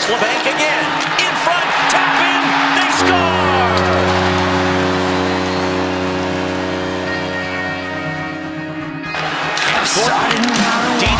It's Labanc again. In front, tap in, they score! Gordon,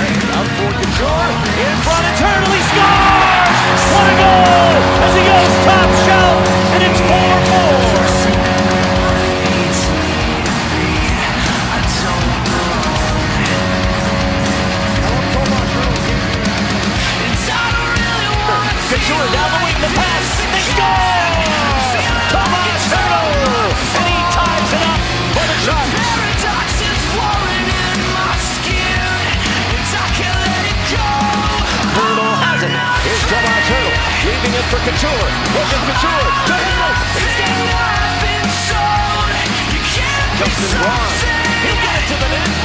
Out for Couture, in front, he scores! What a goal! As he goes leaving it for Couture. Look at Couture, to Hertl, Justin Braun, he'll get it to the net,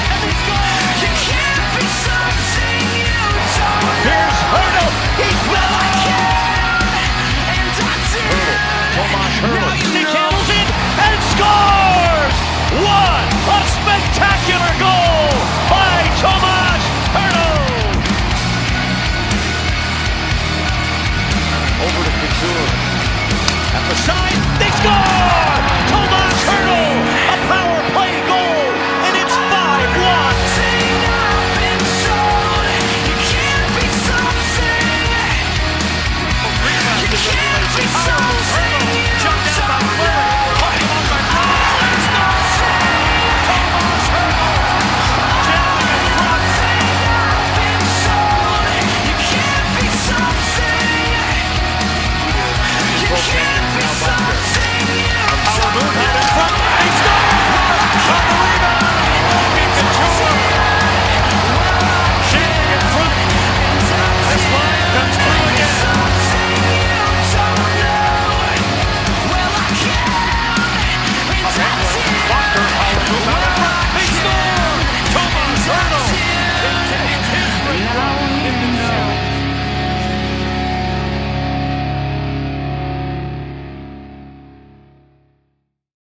side.